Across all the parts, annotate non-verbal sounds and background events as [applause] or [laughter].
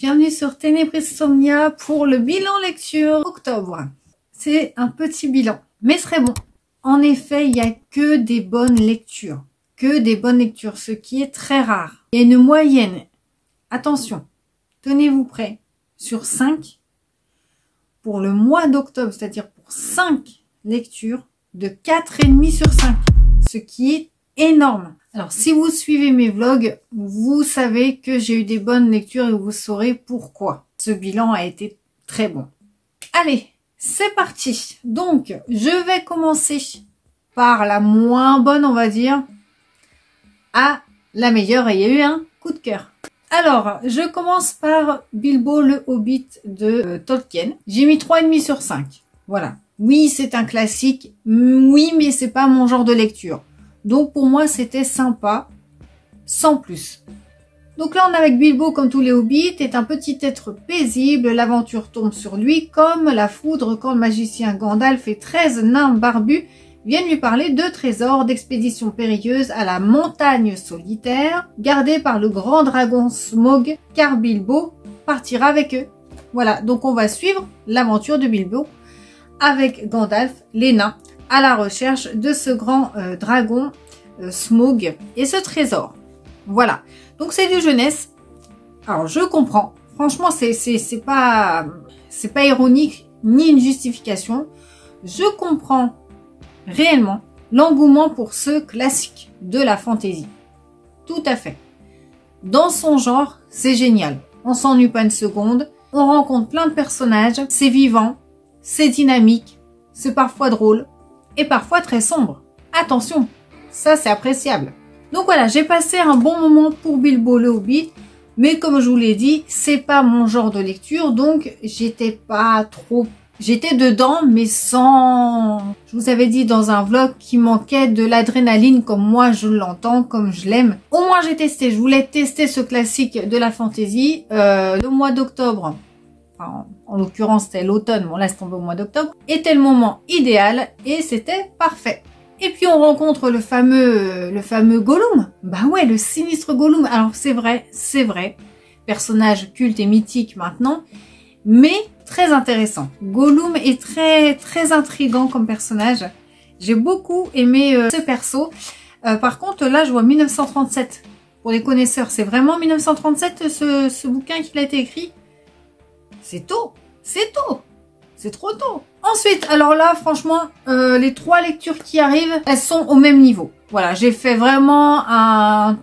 bienvenue sur Ténébrisomnia pour le bilan lecture octobre. C'est un petit bilan, mais très bon. En effet, il n'y a que des bonnes lectures, que des bonnes lectures, ce qui est très rare. Il y a une moyenne, attention, tenez-vous prêts, sur 5, pour le mois d'octobre, c'est-à-dire pour 5 lectures, de 4,5 sur 5, ce qui est énorme. Alors, si vous suivez mes vlogs, vous savez que j'ai eu des bonnes lectures et vous saurez pourquoi. Ce bilan a été très bon. Allez, c'est parti. Donc, je vais commencer par la moins bonne, on va dire, à la meilleure. Et il y a eu un coup de cœur. Alors, je commence par Bilbo le Hobbit de euh, Tolkien. J'ai mis 3,5 sur 5. Voilà. Oui, c'est un classique. Oui, mais c'est pas mon genre de lecture. Donc pour moi, c'était sympa, sans plus. Donc là, on est avec Bilbo, comme tous les hobbits, est un petit être paisible. L'aventure tombe sur lui comme la foudre quand le magicien Gandalf et 13 nains barbus viennent lui parler de trésors d'expéditions périlleuses à la montagne solitaire, gardée par le grand dragon Smog, car Bilbo partira avec eux. Voilà, donc on va suivre l'aventure de Bilbo avec Gandalf, les nains, à la recherche de ce grand euh, dragon euh, Smog et ce trésor. Voilà. Donc c'est du jeunesse. Alors je comprends. Franchement, c'est c'est pas c'est pas ironique ni une justification. Je comprends réellement l'engouement pour ce classique de la fantaisie. Tout à fait. Dans son genre, c'est génial. On s'ennuie pas une seconde. On rencontre plein de personnages. C'est vivant. C'est dynamique. C'est parfois drôle et parfois très sombre. Attention, ça c'est appréciable. Donc voilà, j'ai passé un bon moment pour Bilbo le Hobbit, mais comme je vous l'ai dit, c'est pas mon genre de lecture, donc j'étais pas trop... J'étais dedans, mais sans... Je vous avais dit dans un vlog qui manquait de l'adrénaline comme moi je l'entends, comme je l'aime. Au moins j'ai testé, je voulais tester ce classique de la fantasy. Euh, le mois d'octobre, en, l'occurrence c'était l'automne, bon là c'est tombé au mois d'octobre, était le moment idéal et c'était parfait. Et puis on rencontre le fameux, le fameux Gollum. Bah ouais, le sinistre Gollum. Alors c'est vrai, c'est vrai. Personnage culte et mythique maintenant, mais très intéressant. Gollum est très, très intrigant comme personnage. J'ai beaucoup aimé euh, ce perso. Euh, par contre, là, je vois 1937. Pour les connaisseurs, c'est vraiment 1937 ce, ce bouquin qu'il a été écrit? C'est tôt, c'est tôt, c'est trop tôt. Ensuite, alors là, franchement, euh, les trois lectures qui arrivent, elles sont au même niveau. Voilà, j'ai fait vraiment un,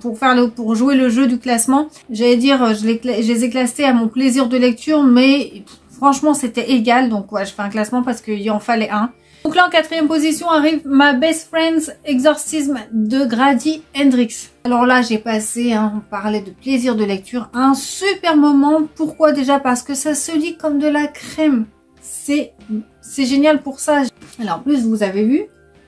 pour faire le, pour jouer le jeu du classement. J'allais dire, je les, je les ai classés à mon plaisir de lecture, mais franchement, c'était égal. Donc, ouais, je fais un classement parce qu'il en fallait un. Donc là, en quatrième position arrive ma Best Friends Exorcism de Grady Hendrix. Alors là, j'ai passé, hein, on parlait de plaisir de lecture, un super moment. Pourquoi déjà? Parce que ça se lit comme de la crème. C'est génial pour ça. Alors en plus, vous avez vu,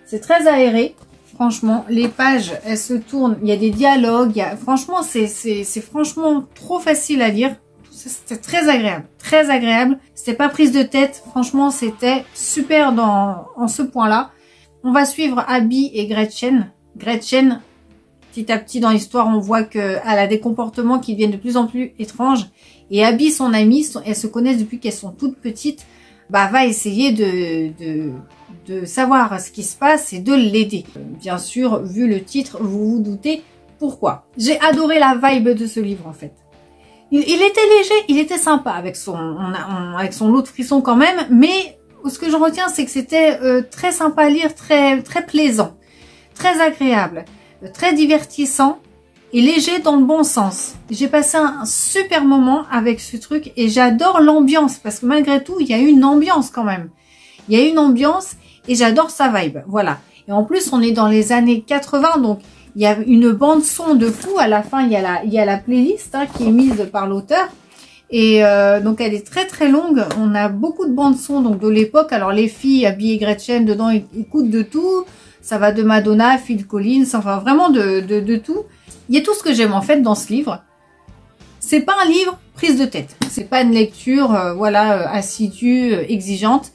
c'est très aéré. Franchement, les pages, elles se tournent. Il y a des dialogues. Franchement, c'est franchement trop facile à lire. C'était très agréable, très agréable. C'était pas prise de tête. Franchement, c'était super dans en ce point-là. On va suivre Abby et Gretchen. Gretchen, petit à petit dans l'histoire, on voit qu'elle a des comportements qui deviennent de plus en plus étranges. Et Abby, son amie, elles se connaissent depuis qu'elles sont toutes petites, bah, va essayer de, de, de savoir ce qui se passe et de l'aider. Bien sûr, vu le titre, vous vous doutez pourquoi. J'ai adoré la vibe de ce livre en fait. Il, était léger, il était sympa avec son, avec son lot de frissons quand même, mais ce que je retiens, c'est que c'était euh, très sympa à lire, très, très plaisant, très agréable, euh, très divertissant et léger dans le bon sens. J'ai passé un super moment avec ce truc et j'adore l'ambiance parce que malgré tout, il y a une ambiance quand même. Il y a une ambiance et j'adore sa vibe. Voilà. Et en plus, on est dans les années 80, donc il y a une bande son de fou. À la fin, il y a la, il y a la playlist hein, qui est mise par l'auteur. Et euh, donc elle est très très longue. On a beaucoup de bandes son donc de l'époque. Alors les filles habillées Gretchen dedans écoutent de tout. Ça va de Madonna, Phil Collins, enfin vraiment de, de, de tout. Il y a tout ce que j'aime en fait dans ce livre. C'est pas un livre prise de tête. C'est pas une lecture euh, voilà euh, assidue, exigeante.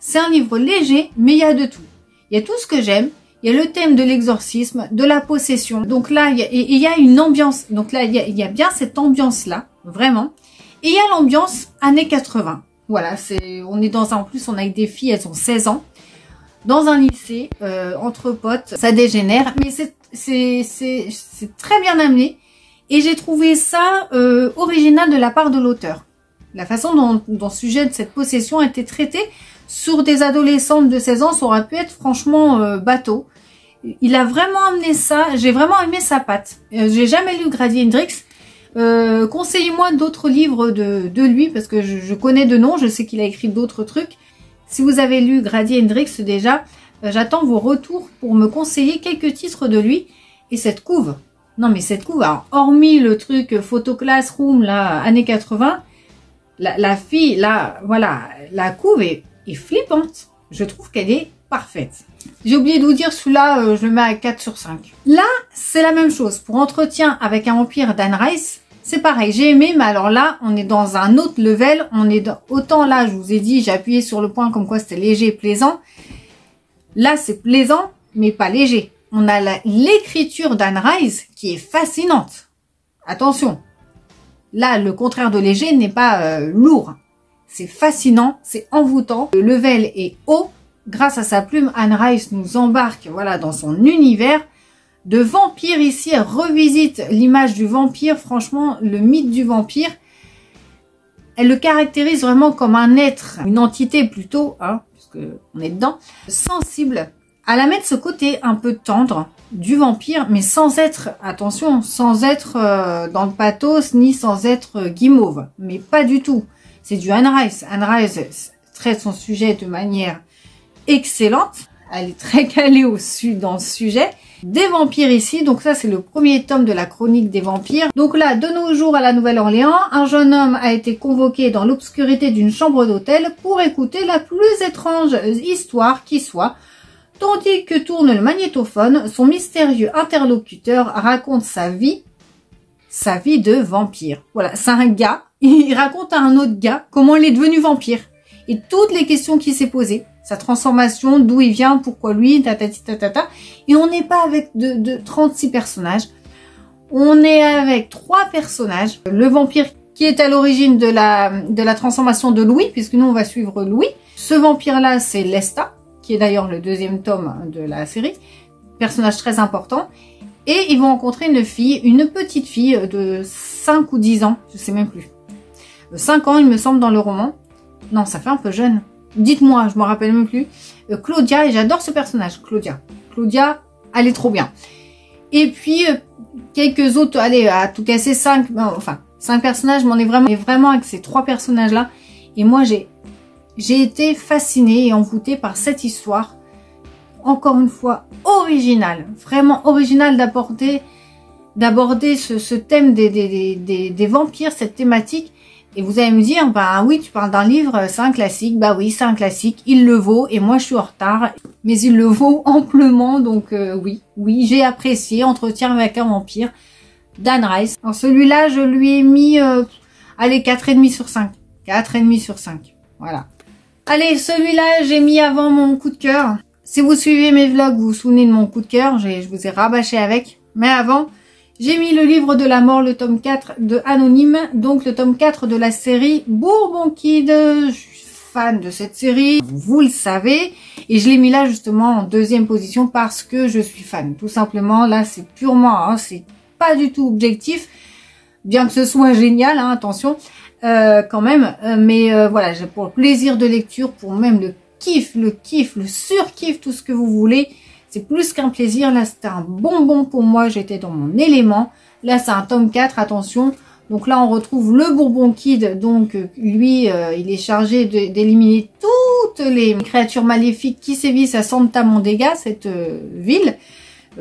C'est un livre léger, mais il y a de tout. Il y a tout ce que j'aime. Il y a le thème de l'exorcisme, de la possession. Donc là, il y, a, une ambiance. Donc là, il y a, bien cette ambiance-là. vraiment. Et il y a l'ambiance années 80. Voilà, c'est, on est dans un, en plus, on a avec des filles, elles ont 16 ans, dans un lycée, euh, entre potes, ça dégénère, mais c'est, c'est très bien amené. Et j'ai trouvé ça euh, original de la part de l'auteur. La façon dont, dont sujet de cette possession a été traité sur des adolescentes de 16 ans, ça aurait pu être franchement euh, bateau. Il a vraiment amené ça, j'ai vraiment aimé sa patte. Euh, j'ai jamais lu Grady Hendrix. Euh, Conseillez-moi d'autres livres de, de, lui, parce que je, connais de nom, je sais qu'il a écrit d'autres trucs. Si vous avez lu Grady Hendrix déjà, euh, j'attends vos retours pour me conseiller quelques titres de lui. Et cette couve, non mais cette couve, alors, hormis le truc photo classroom, là, années 80, la, la fille, là, voilà, la couve est, est flippante. Je trouve qu'elle est parfaite. J'ai oublié de vous dire, celui-là, euh, je le mets à 4 sur 5. Là, c'est la même chose. Pour Entretien avec un vampire d'Anne Rice, c'est pareil. J'ai aimé, mais alors là, on est dans un autre level. On est dans... Autant là, je vous ai dit, j'ai appuyé sur le point comme quoi c'était léger et plaisant. Là, c'est plaisant, mais pas léger. On a l'écriture d'Anne Rice qui est fascinante. Attention. Là, le contraire de léger n'est pas euh, lourd. C'est fascinant, c'est envoûtant. Le level est haut grâce à sa plume, Anne Rice nous embarque voilà, dans son univers. De vampire ici, elle revisite l'image du vampire. Franchement, le mythe du vampire, elle le caractérise vraiment comme un être, une entité plutôt, hein, puisque on est dedans, sensible. À la mettre ce côté un peu tendre du vampire, mais sans être, attention, sans être euh, dans le pathos, ni sans être euh, guimauve. Mais pas du tout. C'est du Anne Rice. Anne Rice traite son sujet de manière excellente. Elle est très [laughs] calée au sud dans ce sujet. Des vampires ici, donc ça c'est le premier tome de la chronique des vampires. Donc là, de nos jours à la Nouvelle-Orléans, un jeune homme a été convoqué dans l'obscurité d'une chambre d'hôtel pour écouter la plus étrange histoire qui soit. Tandis que tourne le magnétophone, son mystérieux interlocuteur raconte sa vie, sa vie de vampire. Voilà, c'est un gars, [laughs] il raconte à un autre gars comment il est devenu vampire et toutes les questions qu'il s'est posées sa transformation, d'où il vient, pourquoi lui, tatati tatata. Et on n'est pas avec de, de 36 personnages. On est avec trois personnages. Le vampire qui est à l'origine de la, de la transformation de Louis, puisque nous on va suivre Louis. Ce vampire-là, c'est Lesta, qui est d'ailleurs le deuxième tome de la série. Personnage très important. Et ils vont rencontrer une fille, une petite fille de 5 ou 10 ans, je sais même plus. 5 ans, il me semble, dans le roman. Non, ça fait un peu jeune. Dites-moi, je me rappelle même plus. Euh, Claudia, et j'adore ce personnage, Claudia. Claudia, elle est trop bien. Et puis, euh, quelques autres, allez, à tout casser, cinq, enfin, cinq personnages, mais on est vraiment, vraiment avec ces trois personnages-là. Et moi, j'ai, j'ai été fascinée et envoûtée par cette histoire. Encore une fois, originale. Vraiment originale d'apporter, d'aborder ce, ce, thème des, des, des, des vampires, cette thématique et vous allez me dire, bah oui, tu parles d'un livre, c'est un classique. Bah oui, c'est un classique, il le vaut. Et moi, je suis en retard, mais il le vaut [laughs] amplement. Donc euh, oui, oui, j'ai apprécié Entretien avec un vampire d'Anne Rice. En celui-là, je lui ai mis, euh, allez, 4,5 sur 5. 4,5 sur 5. Voilà. Allez, celui-là, j'ai mis avant mon coup de cœur. Si vous suivez mes vlogs, vous vous souvenez de mon coup de cœur. Je vous ai rabâché avec. Mais avant, j'ai mis le livre de la mort, le tome 4 de Anonyme, donc le tome 4 de la série Bourbon Kid. Je suis fan de cette série, vous le savez, et je l'ai mis là justement en deuxième position parce que je suis fan. Tout simplement, là c'est purement, hein, c'est pas du tout objectif, bien que ce soit génial, hein, attention, euh, quand même, euh, mais euh, voilà, pour le plaisir de lecture, pour même le kiff, le kiff, le surkiff, tout ce que vous voulez, c'est plus qu'un plaisir. Là, c'était un bonbon pour moi. J'étais dans mon élément. Là, c'est un tome 4. Attention. Donc là, on retrouve le Bourbon Kid. Donc, euh, lui, il est chargé d'éliminer toutes les créatures maléfiques qui sévissent à Santa Mondega, cette ville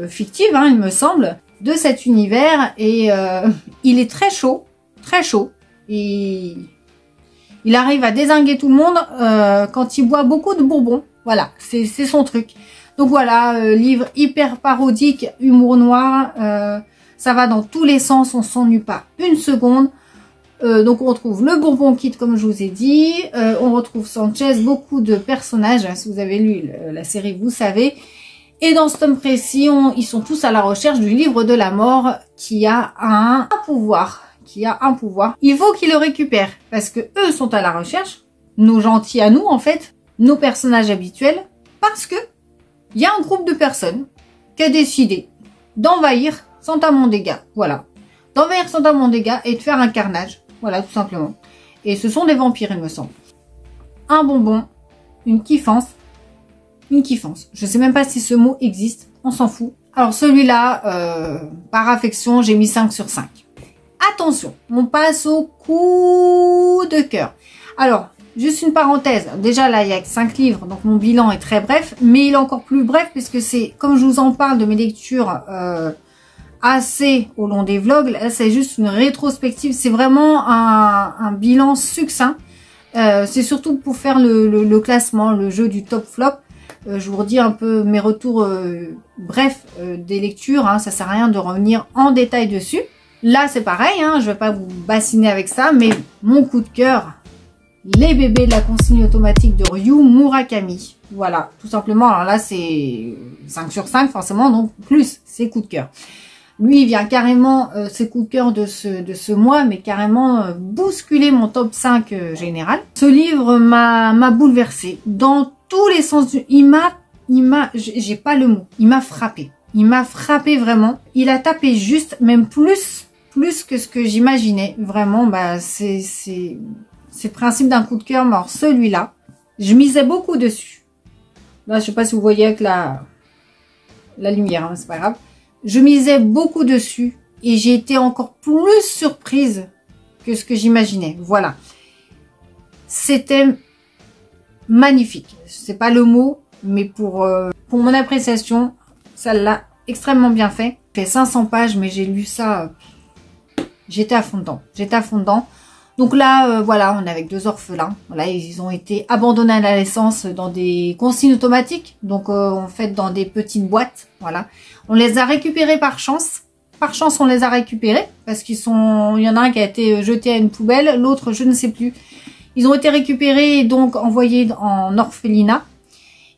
fictive, hein, il me semble, de cet univers. Et [laughs] il est très chaud. Très chaud. Il arrive à désinguer tout le monde quand il boit beaucoup de bourbon. Voilà, c'est son truc. Donc voilà, euh, livre hyper parodique, humour noir. Euh, ça va dans tous les sens, on s'ennuie pas une seconde. Euh, donc on retrouve le Bourbon Kit comme je vous ai dit. on retrouve Sanchez, beaucoup de personnages. Si vous avez lu la série, vous savez. Et dans ce tome précis, ils sont tous à la recherche du livre de la mort qui a un, pouvoir qui a un pouvoir. Il faut qu'ils le récupèrent parce que eux sont à la recherche, nos gentils à nous en fait, nos personnages habituels, parce que il y a un groupe de personnes qui a décidé d'envahir Santa Mondega. Voilà. D'envahir Santa Mondega et de faire un carnage. Voilà, tout simplement. Et ce sont des vampires, il me semble. Un bonbon, une kiffance, une kiffance. Je sais même pas si ce mot existe, on s'en fout. Alors celui-là, euh, par affection, j'ai mis 5 sur 5. Attention, on passe au coup de cœur. Alors, juste une parenthèse. Déjà là, il y a 5 livres, donc mon bilan est très bref, mais il est encore plus bref puisque c'est, comme je vous en parle de mes lectures euh, assez au long des vlogs, là c'est juste une rétrospective, c'est vraiment un, bilan succinct. Euh, c'est surtout pour faire le, classement, le jeu du top flop. Euh, je vous redis un peu mes retours euh, brefs des lectures, hein, ça sert à rien de revenir en détail dessus. Là c'est pareil, hein, je vais pas vous bassiner avec ça, mais mon coup de cœur, les bébés de la consigne automatique de Ryu Murakami. Voilà, tout simplement, alors là c'est 5 sur 5 forcément, donc plus, c'est coup de cœur. Lui, vient carrément, euh, ses coups de cœur de ce, de ce mois, mais carrément euh, bousculer mon top 5 euh, général. Ce livre m'a m'a bouleversé dans tous les sens. Du... Il m'a, il m'a, j'ai pas le mot, il m'a frappé. Il m'a frappé vraiment. Il a tapé juste, même plus, plus que ce que j'imaginais. Vraiment, bah c'est c'est c'est principe d'un coup de cœur. mort. celui-là, je misais beaucoup dessus. Là, je sais pas si vous voyez avec la la lumière, hein, c'est pas grave. Je misais beaucoup dessus et j'ai été encore plus surprise que ce que j'imaginais. Voilà. C'était magnifique. C'est pas le mot, mais pour, euh, pour mon appréciation, l'a extrêmement bien fait. Fait 500 pages, mais j'ai lu ça. J'étais à fond dedans. J'étais à fond dedans. Donc là, euh, voilà, on est avec deux orphelins. Voilà, ils ont été abandonnés à la naissance dans des consignes automatiques, donc euh, en fait dans des petites boîtes. Voilà, on les a récupérés par chance. Par chance, on les a récupérés parce qu'ils sont. Il y en a un qui a été jeté à une poubelle, l'autre je ne sais plus. Ils ont été récupérés et donc envoyés en orphelinat.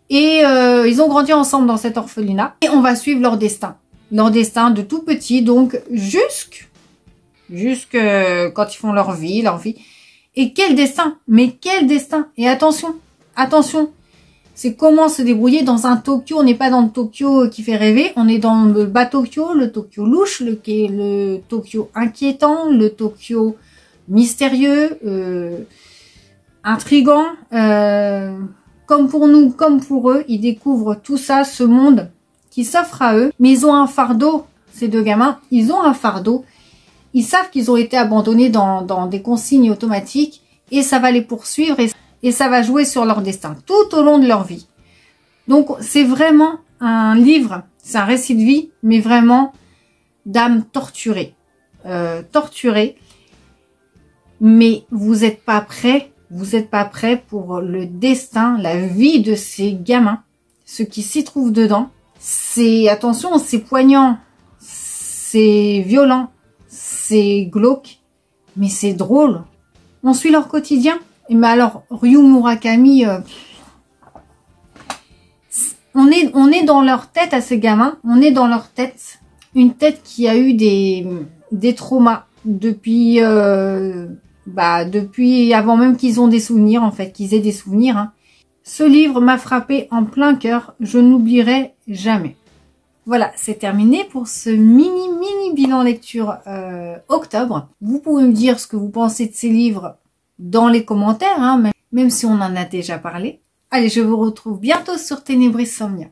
Et euh, ils ont grandi ensemble dans cet orphelinat. Et on va suivre leur destin. Leur destin de tout petit, donc jusque jusque quand ils font leur vie, leur vie. Et quel destin? Mais quel destin? Et attention, attention, c'est comment se débrouiller dans un Tokyo. On n'est pas dans le Tokyo qui fait rêver, on est dans le bas Tokyo, le Tokyo louche, le, Tokyo inquiétant, le Tokyo mystérieux, euh, intrigant. Euh, comme pour nous, comme pour eux, ils découvrent tout ça, ce monde qui s'offre à eux. Mais ils ont un fardeau, ces deux gamins, ils ont un fardeau ils savent qu'ils ont été abandonnés dans, des consignes automatiques et ça va les poursuivre et, ça va jouer sur leur destin tout au long de leur vie. Donc c'est vraiment un livre, c'est un récit de vie, mais vraiment d'âme torturée. Euh, torturée. Mais vous n'êtes pas prêt, vous n'êtes pas prêt pour le destin, la vie de ces gamins, ce qui s'y trouve dedans. C'est, attention, c'est poignant, c'est violent, c'est glauque, mais c'est drôle. On suit leur quotidien. Mais alors, Ryu Murakami, euh, on, est, on est dans leur tête à ces gamins, on est dans leur tête. Une tête qui a eu des, des traumas depuis, euh, bah, depuis avant même qu'ils ont des souvenirs, en fait, qu'ils aient des souvenirs. Hein. Ce livre m'a frappé en plein cœur, je n'oublierai jamais. Voilà, c'est terminé pour ce mini mini bilan lecture euh, octobre. Vous pouvez me dire ce que vous pensez de ces livres dans les commentaires, hein, même, si on en a déjà parlé. Allez, je vous retrouve bientôt sur Ténébris Somnia.